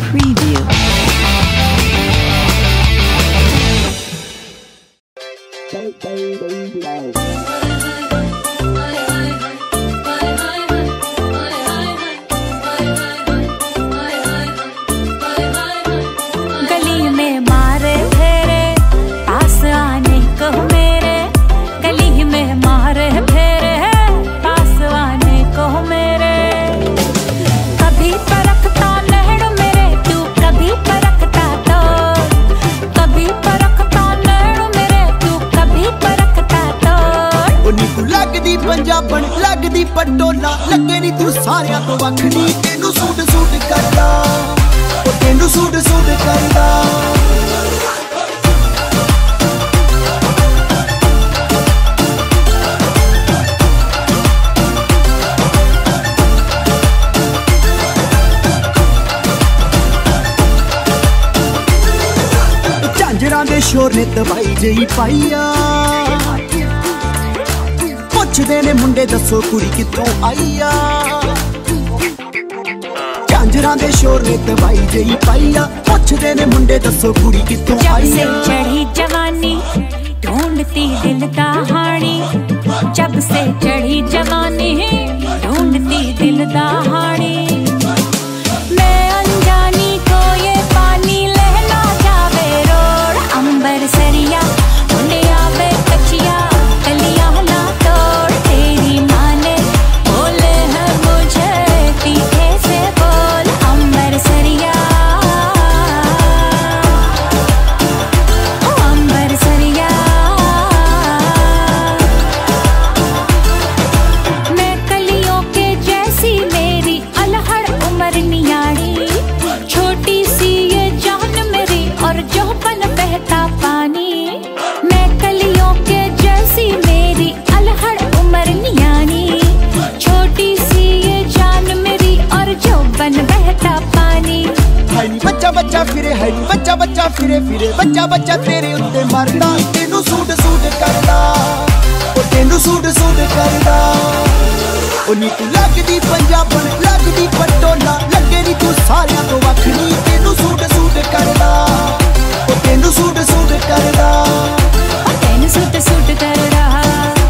Preview. ਪੰਜਾਬਣ ਲੱਗਦੀ ਪਟੋਲਾ ਲੱਗੇ ਨੀ ਤੂੰ ਸਾਰਿਆਂ ਤੋਂ ਵੱਖਰੀ। ਤੈਨੂੰ ਸੂਟ ਸੂਟ ਕਰਦਾ। ਉਹ ਤੈਨੂੰ ਸੂਟ ਸੂਟ ਕਰਦਾ। ਝਾਂਜਰਾਂ ਦੇ ਸ਼ੋਰ ਨੇ ਦਵਾਈ ਜਈ ਪਾਈਆ ਪੁੱਛਦੇ ਨੇ ਮੁੰਡੇ ਦੱਸੋ ਕੁੜੀ ਕਿੱਥੋਂ ਆਈ ਆ? ਝਾਂਜਰਾਂ ਦੇ ਸ਼ੋਰ ਨੇ ਤਬਾਈ ਜਈ ਪਾਈ ਆ। ਪੁੱਛਦੇ ਨੇ ਮੁੰਡੇ ਦੱਸੋ ਕੁੜੀ ਕਿੱਥੋਂ ਆਈ ਆ? ਜਬ ਸੇ ਚੜੀ ਜਵਾਨੀ ਢੂੰਡਤੀ ਦਿਲ ਦਾ ਹਾਣੀ। ਜਬ ਸੇ ਚੜੀ ਜਵਾਨੀ ਬੱਚਾ ਫਿਰੇ ਹੈ ਬੱਚਾ ਬੱਚਾ ਫਿਰੇ ਫਿਰੇ। ਬੱਚਾ ਬੱਚਾ ਤੇਰੇ ਉੱਤੇ ਮਰਦਾ, ਤੈਨੂੰ ਸੂਟ ਸੂਟ ਕਰਦਾ। ਉਹ ਤੈਨੂੰ ਸੂਟ ਸੂਟ ਕਰਦਾ। ਉਹ ਨੀ ਤੂੰ ਲੱਗਦੀ ਪੰਜਾਬਣ, ਲੱਗਦੀ ਪਟੋਲਾ। ਲੱਗੇ ਨੀ ਤੂੰ ਸਾਰਿਆਂ ਤੋਂ ਵੱਖ ਨੀ। ਤੈਨੂੰ ਸੂਟ ਸੂਟ ਕਰਦਾ। ਉਹ ਤੈਨੂੰ ਸੂਟ ਸੂਟ ਕਰਦਾ। ਉਹ ਤੈਨੂੰ ਸੂਟ ਸੂਟ ਕਰਦਾ।